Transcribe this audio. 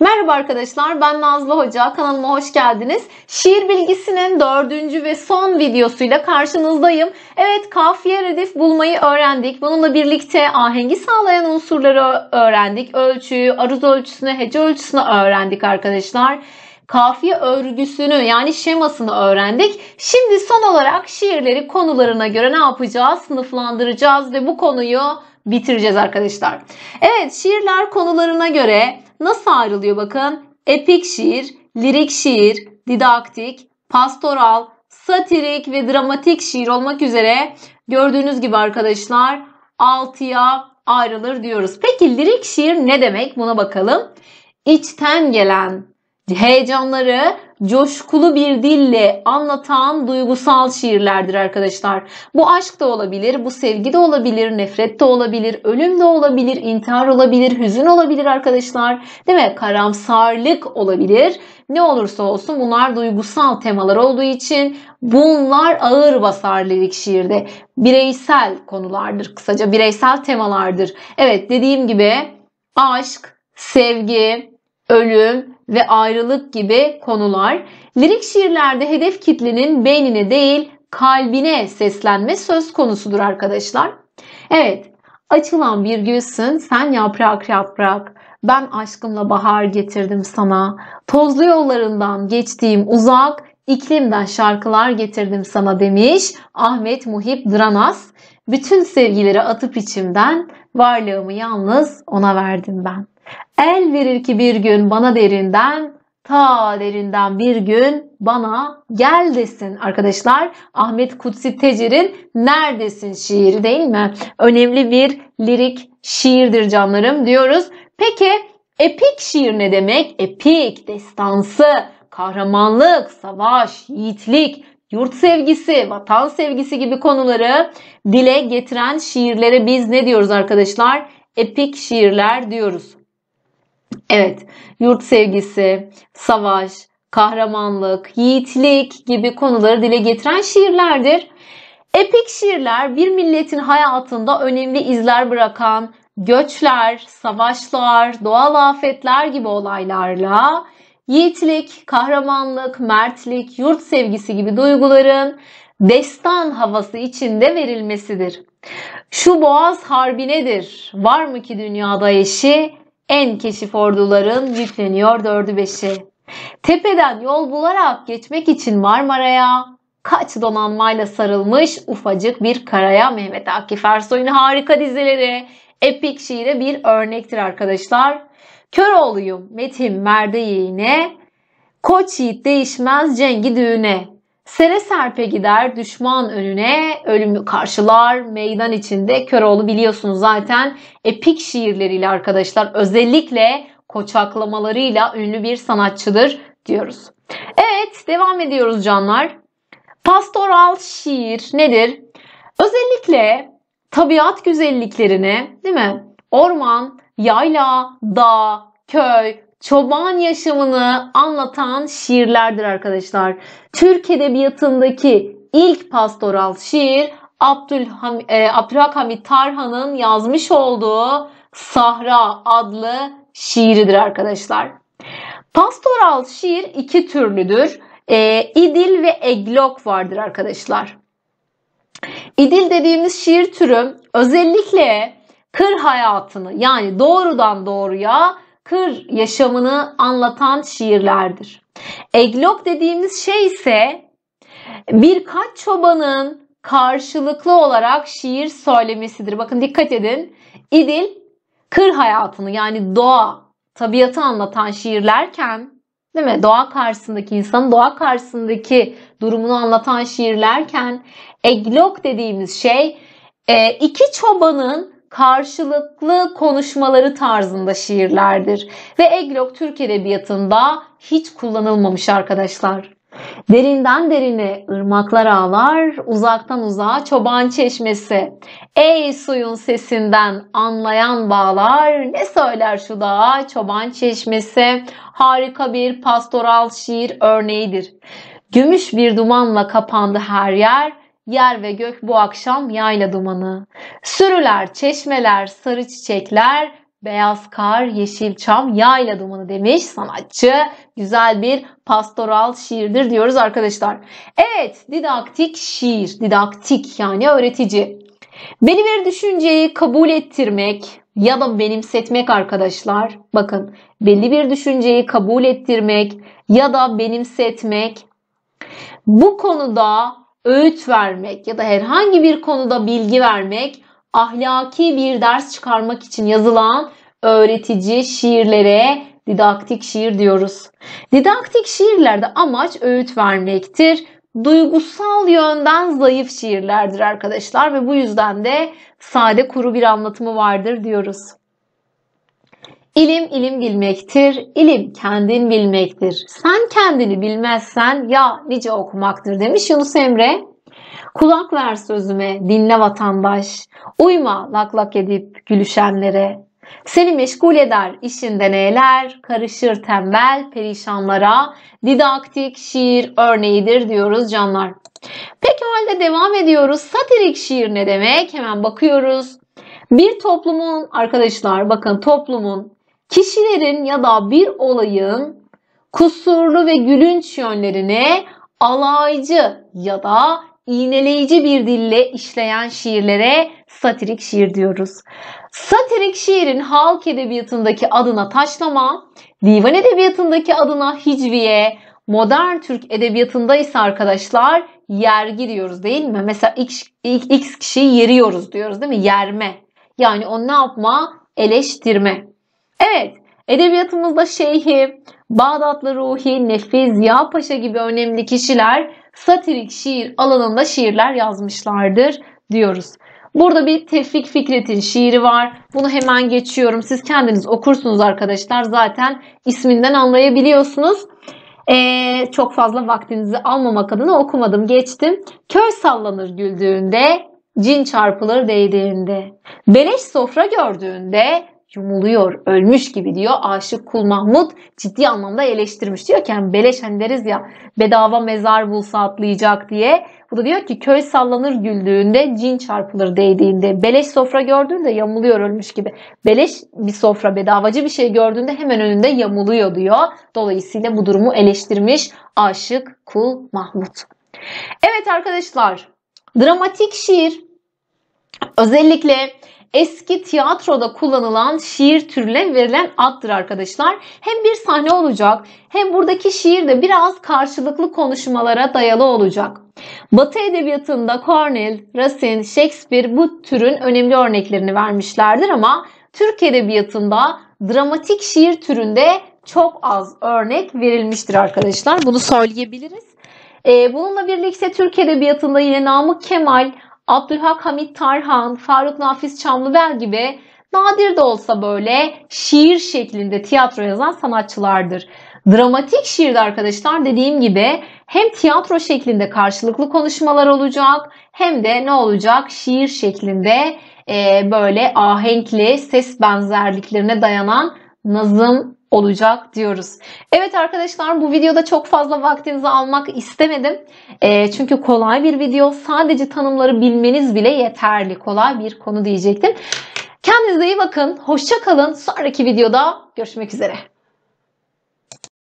Merhaba arkadaşlar ben Nazlı Hoca kanalıma hoş geldiniz. Şiir bilgisinin dördüncü ve son videosuyla karşınızdayım. Evet kafiye redif bulmayı öğrendik. Bununla birlikte ahengi sağlayan unsurları öğrendik. Ölçüyü, aruz ölçüsünü, hece ölçüsünü öğrendik arkadaşlar kafiye örgüsünü yani şemasını öğrendik. Şimdi son olarak şiirleri konularına göre ne yapacağız? Sınıflandıracağız ve bu konuyu bitireceğiz arkadaşlar. Evet şiirler konularına göre nasıl ayrılıyor bakın. Epik şiir, lirik şiir, didaktik, pastoral, satirik ve dramatik şiir olmak üzere gördüğünüz gibi arkadaşlar 6'ya ayrılır diyoruz. Peki lirik şiir ne demek? Buna bakalım. İçten gelen heyecanları coşkulu bir dille anlatan duygusal şiirlerdir arkadaşlar. Bu aşk da olabilir, bu sevgi de olabilir, nefret de olabilir, ölüm de olabilir, intihar olabilir, hüzün olabilir arkadaşlar. Değil mi? Karamsarlık olabilir. Ne olursa olsun bunlar duygusal temalar olduğu için bunlar ağır basar lirik şiirde. Bireysel konulardır. Kısaca bireysel temalardır. Evet dediğim gibi aşk, sevgi, ölüm ve ayrılık gibi konular. Lirik şiirlerde hedef kitlenin beynine değil kalbine seslenme söz konusudur arkadaşlar. Evet, açılan bir gülsün sen yaprak yaprak. Ben aşkımla bahar getirdim sana. Tozlu yollarından geçtiğim uzak iklimden şarkılar getirdim sana demiş Ahmet Muhip Dranas. Bütün sevgileri atıp içimden varlığımı yalnız ona verdim ben. El verir ki bir gün bana derinden, ta derinden bir gün bana gel desin arkadaşlar. Ahmet Kutsi Tecer'in Neredesin şiiri değil mi? Önemli bir lirik şiirdir canlarım diyoruz. Peki epik şiir ne demek? Epik, destansı, kahramanlık, savaş, yiğitlik, yurt sevgisi, vatan sevgisi gibi konuları dile getiren şiirlere biz ne diyoruz arkadaşlar? Epik şiirler diyoruz. Evet, yurt sevgisi, savaş, kahramanlık, yiğitlik gibi konuları dile getiren şiirlerdir. Epik şiirler bir milletin hayatında önemli izler bırakan göçler, savaşlar, doğal afetler gibi olaylarla yiğitlik, kahramanlık, mertlik, yurt sevgisi gibi duyguların destan havası içinde verilmesidir. Şu boğaz harbi nedir? Var mı ki dünyada eşi? En keşif orduların yükleniyor dördü beşi. Tepeden yol bularak geçmek için Marmara'ya kaç donanmayla sarılmış ufacık bir karaya Mehmet Akif Ersoy'un harika dizileri epik şiire bir örnektir arkadaşlar. Köroğluyum Metin Merde yeğine, Koç yiğit değişmez cengi düğüne. Sere serpe gider düşman önüne, ölümü karşılar meydan içinde. Köroğlu biliyorsunuz zaten epik şiirleriyle arkadaşlar özellikle koçaklamalarıyla ünlü bir sanatçıdır diyoruz. Evet devam ediyoruz canlar. Pastoral şiir nedir? Özellikle tabiat güzelliklerini değil mi? Orman, yayla, dağ, köy, çoban yaşamını anlatan şiirlerdir arkadaşlar. Türk Edebiyatı'ndaki ilk pastoral şiir Abdülham, e, Abdülhamit Tarhan'ın yazmış olduğu Sahra adlı şiiridir arkadaşlar. Pastoral şiir iki türlüdür. E, İdil ve eglok vardır arkadaşlar. İdil dediğimiz şiir türü özellikle kır hayatını yani doğrudan doğruya kır yaşamını anlatan şiirlerdir. Eglok dediğimiz şey ise birkaç çobanın karşılıklı olarak şiir söylemesidir. Bakın dikkat edin. İdil kır hayatını yani doğa, tabiatı anlatan şiirlerken değil mi? Doğa karşısındaki insanın doğa karşısındaki durumunu anlatan şiirlerken eglok dediğimiz şey e, iki çobanın karşılıklı konuşmaları tarzında şiirlerdir. Ve Eglok Türk Edebiyatı'nda hiç kullanılmamış arkadaşlar. Derinden derine ırmaklar ağlar, uzaktan uzağa çoban çeşmesi. Ey suyun sesinden anlayan bağlar, ne söyler şu dağa çoban çeşmesi. Harika bir pastoral şiir örneğidir. Gümüş bir dumanla kapandı her yer, Yer ve gök bu akşam yayla dumanı. Sürüler, çeşmeler, sarı çiçekler, Beyaz kar, yeşil çam, yayla dumanı demiş sanatçı. Güzel bir pastoral şiirdir diyoruz arkadaşlar. Evet, didaktik şiir. Didaktik yani öğretici. Belli bir düşünceyi kabul ettirmek ya da benimsetmek arkadaşlar. Bakın, belli bir düşünceyi kabul ettirmek ya da benimsetmek. Bu konuda öğüt vermek ya da herhangi bir konuda bilgi vermek ahlaki bir ders çıkarmak için yazılan öğretici şiirlere didaktik şiir diyoruz. Didaktik şiirlerde amaç öğüt vermektir. Duygusal yönden zayıf şiirlerdir arkadaşlar ve bu yüzden de sade kuru bir anlatımı vardır diyoruz. İlim ilim bilmektir, ilim kendin bilmektir. Sen kendini bilmezsen ya nice okumaktır demiş Yunus Emre. Kulak ver sözüme, dinle vatandaş. Uyma lak lak edip gülüşenlere. Seni meşgul eder işinde neler, karışır tembel perişanlara. Didaktik şiir örneğidir diyoruz canlar. Peki halde devam ediyoruz. Satirik şiir ne demek? Hemen bakıyoruz. Bir toplumun arkadaşlar bakın toplumun kişilerin ya da bir olayın kusurlu ve gülünç yönlerini alaycı ya da iğneleyici bir dille işleyen şiirlere satirik şiir diyoruz. Satirik şiirin halk edebiyatındaki adına taşlama, divan edebiyatındaki adına hicviye, modern Türk edebiyatında ise arkadaşlar yergi diyoruz değil mi? Mesela x, x kişiyi yeriyoruz diyoruz değil mi? Yerme. Yani o ne yapma? Eleştirme. Evet, edebiyatımızda Şeyhi, Bağdatlı Ruhi, Nefiz, Ziya Paşa gibi önemli kişiler satirik şiir alanında şiirler yazmışlardır diyoruz. Burada bir Tevfik Fikret'in şiiri var. Bunu hemen geçiyorum. Siz kendiniz okursunuz arkadaşlar. Zaten isminden anlayabiliyorsunuz. Ee, çok fazla vaktinizi almamak adına okumadım. Geçtim. Köy sallanır güldüğünde, cin çarpılır değdiğinde. Beleş sofra gördüğünde yumuluyor, ölmüş gibi diyor. Aşık Kul Mahmut ciddi anlamda eleştirmiş. Diyor ki yani beleş hani deriz ya bedava mezar bulsa atlayacak diye. Bu da diyor ki köy sallanır güldüğünde, cin çarpılır değdiğinde, beleş sofra gördüğünde yamuluyor ölmüş gibi. Beleş bir sofra, bedavacı bir şey gördüğünde hemen önünde yamuluyor diyor. Dolayısıyla bu durumu eleştirmiş Aşık Kul Mahmut. Evet arkadaşlar, dramatik şiir özellikle eski tiyatroda kullanılan şiir türüne verilen addır arkadaşlar. Hem bir sahne olacak hem buradaki şiir de biraz karşılıklı konuşmalara dayalı olacak. Batı edebiyatında Cornell, Racine, Shakespeare bu türün önemli örneklerini vermişlerdir ama Türk edebiyatında dramatik şiir türünde çok az örnek verilmiştir arkadaşlar. Bunu söyleyebiliriz. Ee, bununla birlikte Türk edebiyatında yine Namık Kemal, Abdülhak Hamit Tarhan, Faruk Nafiz Çamlıbel gibi nadir de olsa böyle şiir şeklinde tiyatro yazan sanatçılardır. Dramatik şiirde arkadaşlar dediğim gibi hem tiyatro şeklinde karşılıklı konuşmalar olacak hem de ne olacak şiir şeklinde e, böyle ahenkli ses benzerliklerine dayanan nazım olacak diyoruz. Evet arkadaşlar bu videoda çok fazla vaktinizi almak istemedim. E, çünkü kolay bir video. Sadece tanımları bilmeniz bile yeterli. Kolay bir konu diyecektim. Kendinize iyi bakın. Hoşça kalın. Sonraki videoda görüşmek üzere.